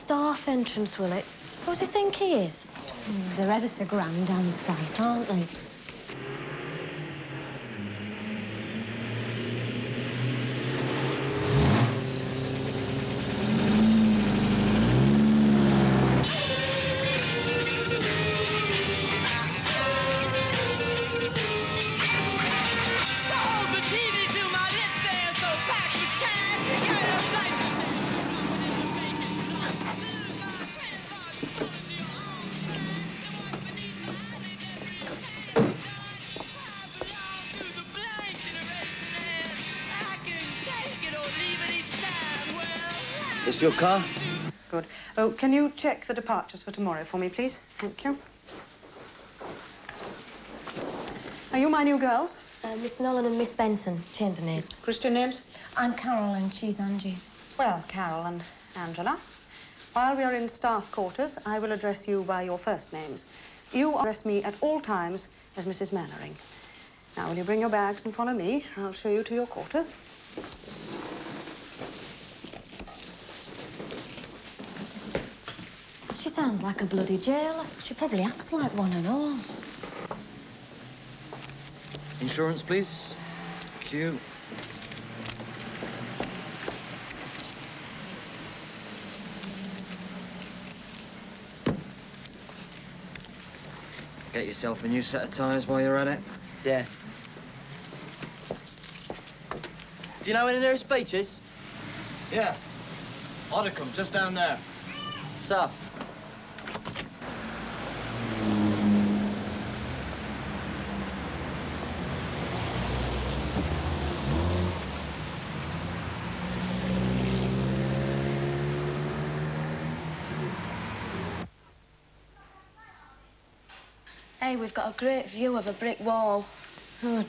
Staff entrance, will it? Who does he think he is? Mm, they're ever so grand on sight, aren't they? This your car? Good. Oh, can you check the departures for tomorrow for me, please? Thank you. Are you my new girls? Uh, Miss Nolan and Miss Benson, chambermaids. Christian names? I'm Carol and she's Angie. Well, Carol and Angela. While we are in staff quarters, I will address you by your first names. You address me at all times as Mrs. Mannering. Now, will you bring your bags and follow me? I'll show you to your quarters. She sounds like a bloody jailer. She probably acts like one and all. Insurance, please. Thank you. Get yourself a new set of tyres while you're at it. Yeah. Do you know where the nearest beach is? Yeah. Oddicombe, just down there. What's Hey, we've got a great view of a brick wall. Oh,